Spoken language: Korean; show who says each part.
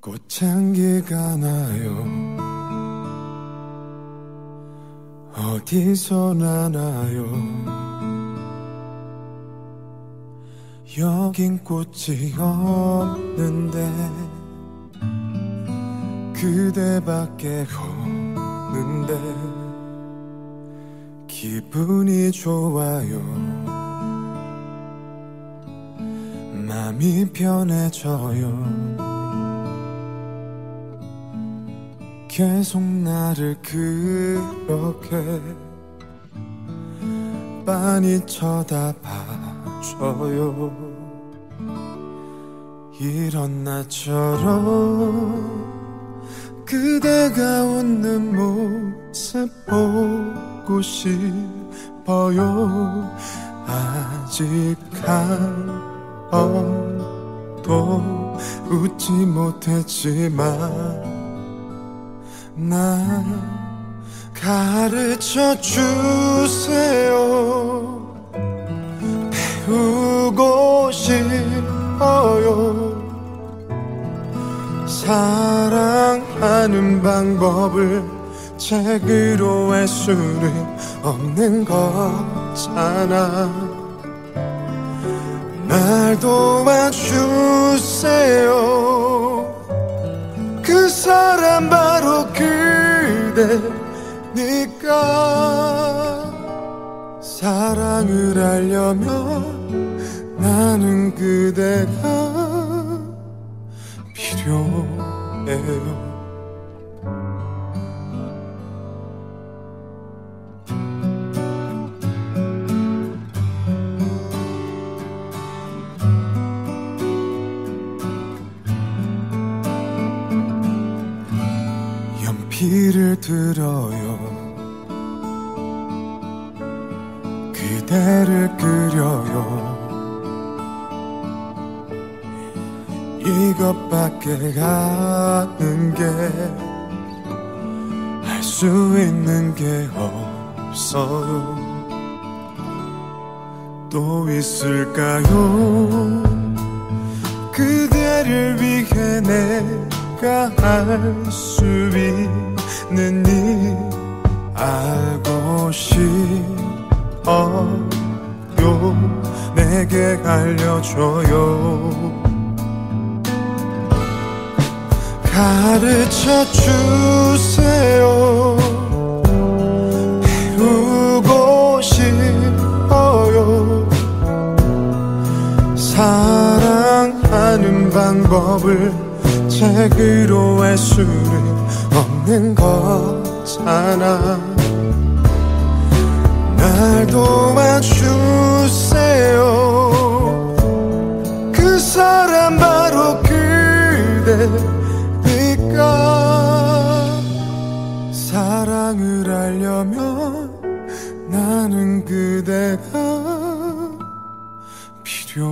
Speaker 1: 꽃향기가 나요. 어디서 나나요? 여긴 꽃이 없는데 그대밖에 없는데 기분이 좋아요. 마음이 편해져요 계속 나를 그렇게 빤히 쳐다봐줘요. 이런 나처럼 그대가 웃는 모습 보고 싶어요. 아직 한 번도 웃지 못했지만 나 가르쳐 주세요. 배우고 싶어요. 사랑하는 방법을 책으로 할 수는 없는 거잖아. 날 도와주세요 그대니까 사랑을 하려면 나는 그대가 필요해요 연필을 들어요. 그대를 그려요. 이것밖에 하는 게 할 수 있는 게 없어요. 또 있을까요? 그대를 위해 내가 할 수 있는 일 알고 싶어요. 내게 알려줘요. 가르쳐 주세요. 배우고 싶어요. 사랑하는 방법을 책으로 할 수는 없는 거잖아. 날 도와주세요. 그 사람 바로 그대니까 사랑을 하려면 나는 그대가 필요해요